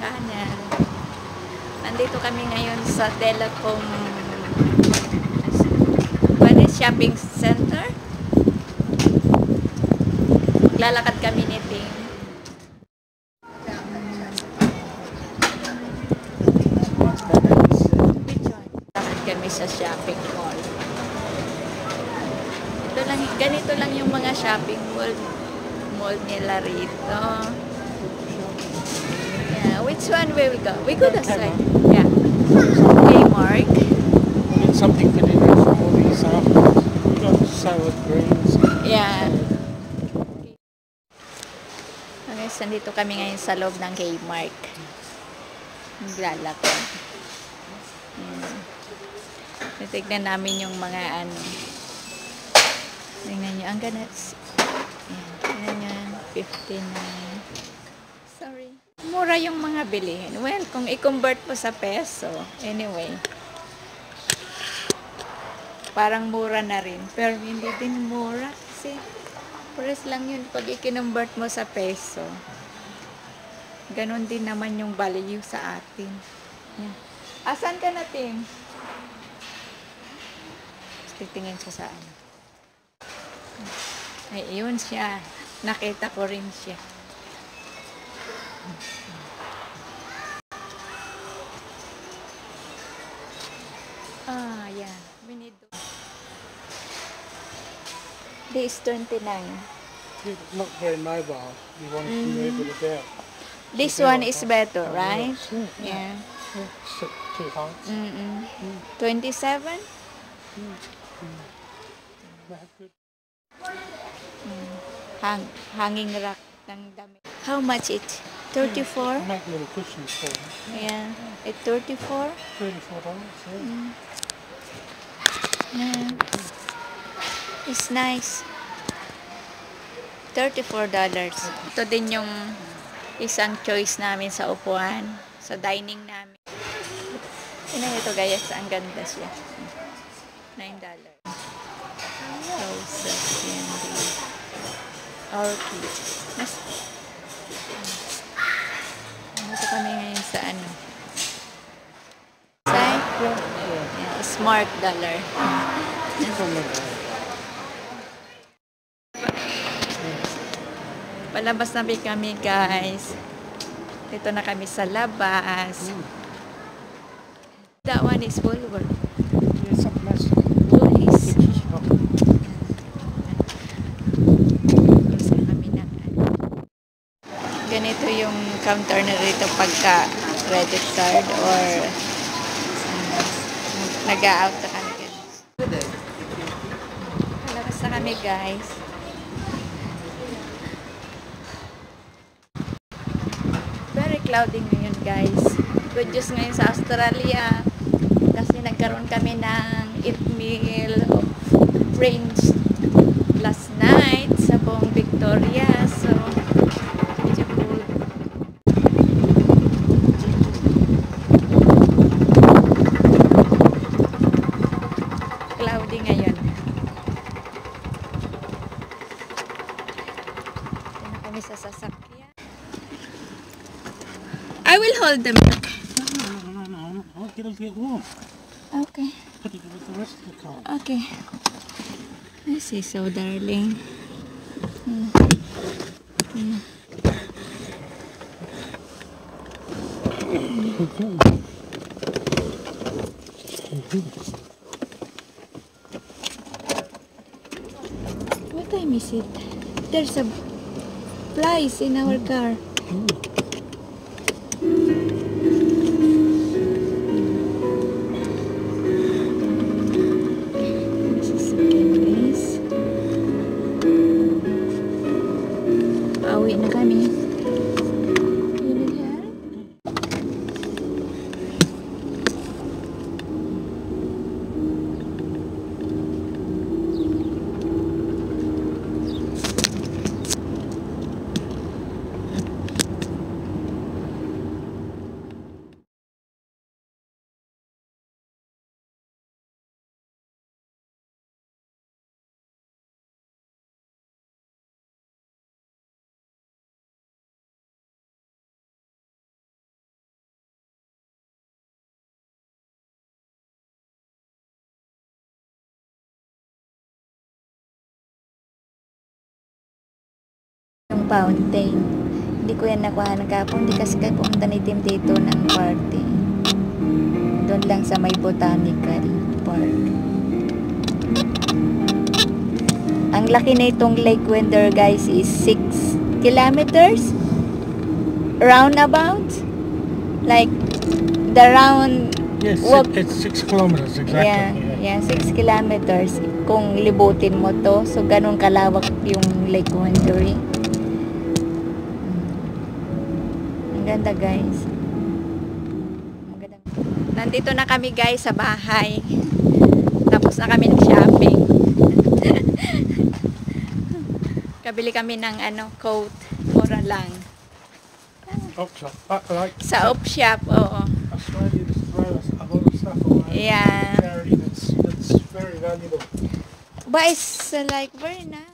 channel. Nandito kami ngayon sa Telecom is shopping center. Lalakad kami ni Ting. Lalakad kami sa shopping mall. Ito lang, ganito lang yung mga shopping mall mall nila rito. Which one will we go? We go this way. Yeah. Okay, Mark. Get something for dinner from all these samples. We've got salad greens. Yeah. Okay, so nandito kami ngayon sa loob ng Kmart. Naglalakad. Yan. Titignan namin yung mga ano. Tingnan nyo, ang ganats. Yan, tingnan nyo, 59. Mura yung mga bilihin. Well, kung i-convert mo sa peso, anyway. Parang mura na rin. Pero hindi din mura kasi Pares lang yun pag i-convert mo sa peso. Ganon din naman yung value sa atin. Yan. Asan ka na, Tim? Titingin siya sa ano. Ay, yun siya. Nakita ko rin siya. Ah, yan. We need to... This is 29. It's not very mobile. You want to move it about. This one is better, right? Yeah. Yeah. yeah. Sit two heights. Mm-mm. 27? They have good. Hang, hanging rack ng damit. How much it? 34? Make little cushions for. Yeah. It 34? Thirty-four dollars. Yeah. Yeah. It's nice. $34. Ito din yung isang choice namin sa upuan. Sa dining namin. Tingnan ito guys, ang ganda siya. $9. Roses, candy. Orchid. Mas, Dito kami ngayon sa ano. Sa Yeah. yeah, smart dollar. Palabas na kami guys. Dito na kami sa labas. That one is. Woolies. Pictures of kami ng ano. Ganito yung counter na rito pagka credit card or nag-out na kami. guys. Palabas na kami guys. Very cloudy ngayon guys. Good news ngayon sa Australia. Kasi nagkaroon kami ng 8 mil of rains last night sa buong Victoria. Hold them. No, no, no, no, no. It'll get warm. Okay. Put it with the rest of the. Okay. This is so darling. What time is it? There's a flies in our car. Fountain. Hindi ko yan nakuha ng kapon. Hindi kasi kayo pumunta ni Tim dito ng party. Doon lang sa may botanical park. Ang laki na itong Lake Winder guys is 6 kilometers roundabout. Like the round Yes, Walk- it's six kilometers exactly. Yeah, yeah, 6 kilometers kung libutin mo to. So, ganun kalawak yung Lake Wendouree. Mm. Ang ganda, guys. Ang ganda. Nandito na kami, guys, sa bahay. Tapos na kami ng-shopping. Kabili kami ng ano, coat. Mura lang. So, uh, like Sa op shop, oo. Yeah. Very valuable. But it's like very nice.